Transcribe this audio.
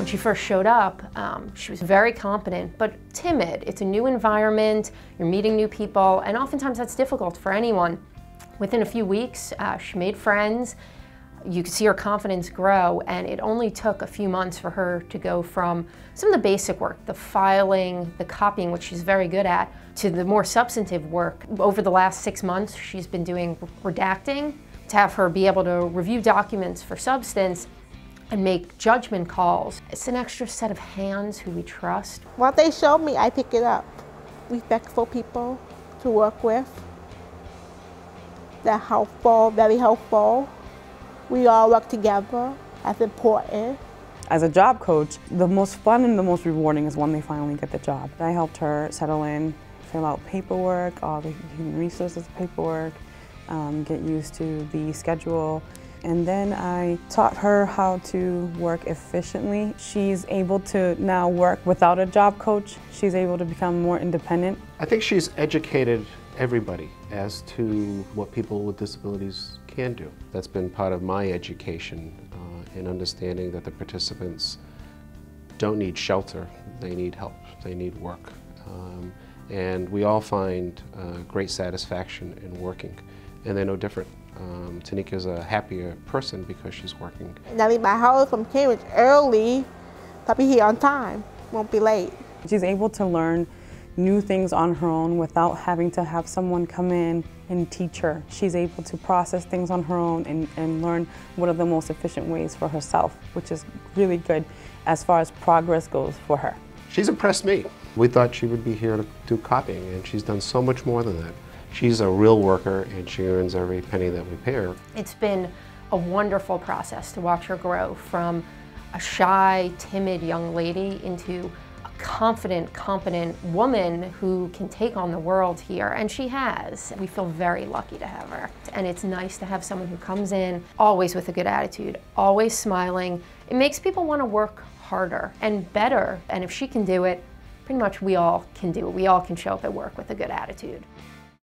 When she first showed up, um, she was very competent, but timid. It's a new environment, you're meeting new people, and oftentimes that's difficult for anyone. Within a few weeks, uh, she made friends, you could see her confidence grow and it only took a few months for her to go from some of the basic work, the filing, the copying, which she's very good at, to the more substantive work. Over the last six months, she's been doing redacting to have her be able to review documents for substance and make judgment calls. It's an extra set of hands who we trust. What they show me, I pick it up. Respectful people to work with. They're helpful, very helpful. We all work together. That's important. As a job coach, the most fun and the most rewarding is when they finally get the job. I helped her settle in, fill out paperwork, all the human resources paperwork, um, get used to the schedule, and then I taught her how to work efficiently. She's able to now work without a job coach. She's able to become more independent. I think she's educated everybody as to what people with disabilities can do. That's been part of my education uh, in understanding that the participants don't need shelter, they need help, they need work. Um, and we all find uh, great satisfaction in working, and they're no different. Um, Tanika's a happier person because she's working. And I leave my house from Cambridge early, so I'll be here on time, won't be late. She's able to learn new things on her own without having to have someone come in and teach her. She's able to process things on her own and, and learn what are the most efficient ways for herself, which is really good as far as progress goes for her. She's impressed me. We thought she would be here to do copying, and she's done so much more than that. She's a real worker, and she earns every penny that we pay her. It's been a wonderful process to watch her grow from a shy, timid young lady into a confident, competent woman who can take on the world here, and she has. We feel very lucky to have her. And it's nice to have someone who comes in always with a good attitude, always smiling. It makes people want to work harder and better, and if she can do it, pretty much we all can do it. We all can show up at work with a good attitude.